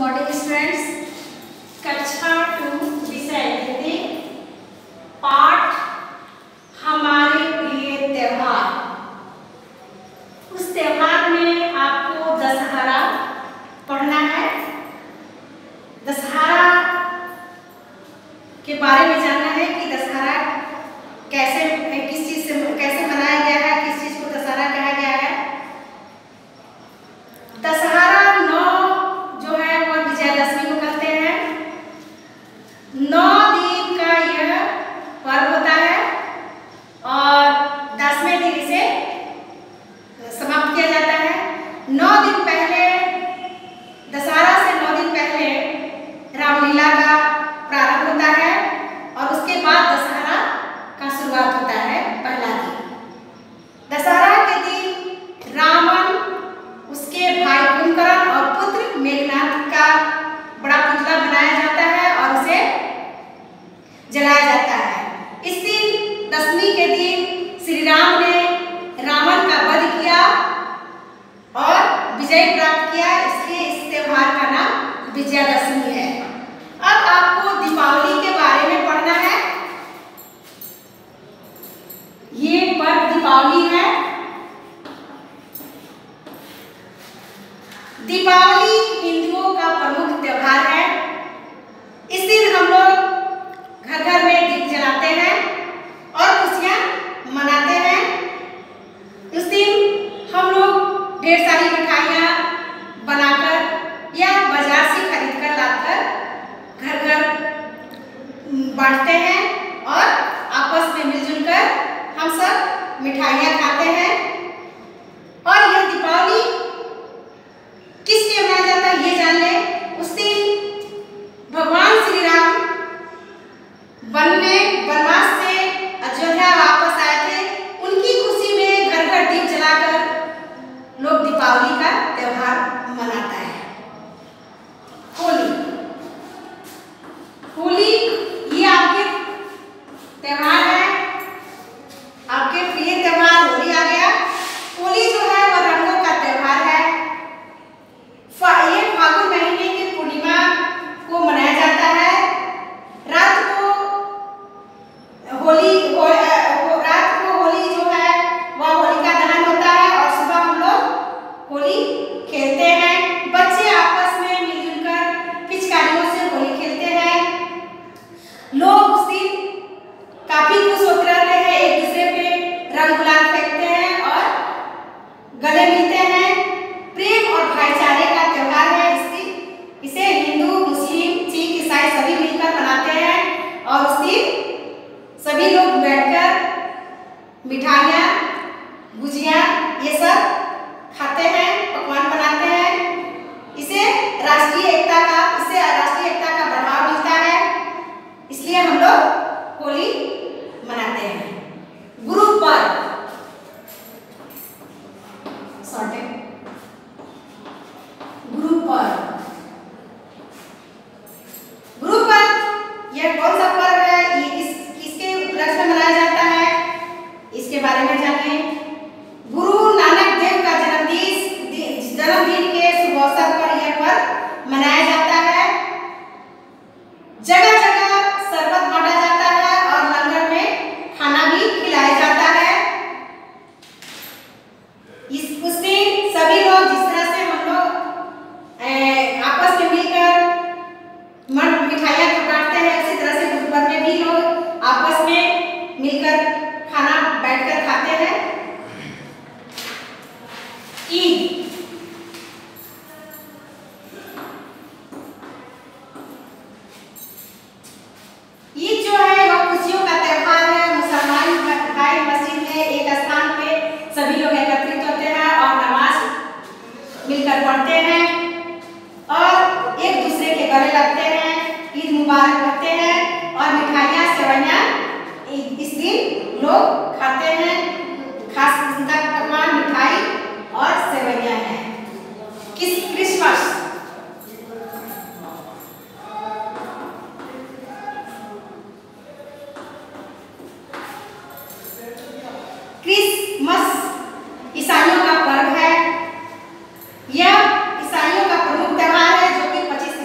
Morning students कक्षा to विषय पाठ हमारे प्रिय त्योहार। उस त्योहार में आपको दशहरा पढ़ना है। दशहरा के बारे में जानना है कि दशहरा कैसे किस चीज़ से कैसे मनाया गया है किस चीज़ को दशहरा कहा गया है दशहरा नौ जो है वह विजयदशमी को कहते हैं नौ दिन का यह पर्व होता है और दसवें दिन इसे समाप्त किया जाता है नौ दिन पहले दशहरा से नौ दिन पहले रामलीला का प्रारंभ होता है और उसके बाद दशहरा का शुरुआत होता है पहला दिन। दशहरा के दिन रावण, उसके भाई कुंभकर्ण और पुत्र मेघनाथ का बड़ा पुतला बनाया जाता है और उसे जलाया जाता है। इस दिन दसवीं के दिन श्री राम ने रावण का वध किया और विजय प्राप्त किया। इसलिए इस त्योहार का नाम विजयादशमी है अब आपको दीपावली के बारे में पढ़ना है ये पर्व दीपावली है दीपावली हिंदुओं का प्रमुख त्यौहार है। इस दिन हम लोग घर घर में दीप जलाते हैं और खुशियाँ मनाते हैं। उस दिन हम लोग ढेर सारी मिठाइयाँ बनाकर या बाज़ार से खरीद कर लाकर घर घर बांटते हैं और आपस में मिलजुल कर हम सब मिठाइयाँ खाते हैं। वन में वनवास से अयोध्या वापस आए थे उनकी खुशी में घर घर दीप जलाकर लोग दीपावली का त्योहार मनाता है होली होली ये आपके त्योहार है आपके प्रिय त्योहार होली आ गया होली जो है वह रंगों का त्योहार है ये फागुन महीने की पूर्णिमा को मनाया जाता है रात को होली हो, हो, रात को होली जो है वह होलिका दहन होता है और सुबह हम लोग होली खेलते हैं बच्चे आपस में मिलजुल कर पिचकारियों से होली खेलते हैं लोग उस दिन काफ़ी खुश होते रहते हैं एक दूसरे पे रंग गुलाल फेंकते हैं और गले मिलते हैं। प्रेम और भाईचारे का त्यौहार है इसकी। इसे हिंदू, मुस्लिम, सिख, ईसाई सभी मिलकर मनाते हैं और उस दिन सभी लोग बैठकर मिठाइयाँ गुजिया ये सब खाते हैं पकवान बनाते हैं इसे राष्ट्रीय एकता का इससे राष्ट्रीय एकता का बढ़ावा मिलता है इसलिए हम लोग होली मनाते हैं गुरु पर्व सॉर्टेड गुरु पर्व गुरु पर्व यह कौन सा पर्व है ये किस किसके उपलक्ष्य में मनाया जाता है इसके बारे में जानिए गुरु नानक देव का जन्मदिन जन्मदिन के शुभ अवसर पर यह पर्व मनाया जाता है जगह जगह शरबत बांटा जाता है और लंगर में खाना भी खिलाया जाता है इस उस दिन सभी लोग जिस तरह से हम लोग ए, आपस में मिलकर मिठाइयाँ बांटते हैं उसी तरह से गुरुपर्व में भी लोग आपस में मिलकर खाना बैठकर खाते हैं। ईद। मिलकर पढ़ते हैं और एक दूसरे के गले लगते हैं मुबारक करते हैं और मिठाइयाँ सेवैयाँ इस दिन लोग खाते हैं खास किस्म का पकवान मिठाई और सेवैयाँ हैं किस क्रिसमस क्रिसमस ईसाइयों का पर्व है यह ईसाइयों का प्रमुख त्योहार है जो कि 25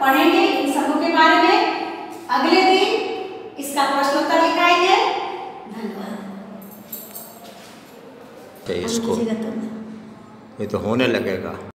पढ़ेंगे इन सबों के बारे में अगले दिन इसका प्रश्नोत्तर लिखाएँगे धन्यवाद इसको। ये तो होने लगेगा।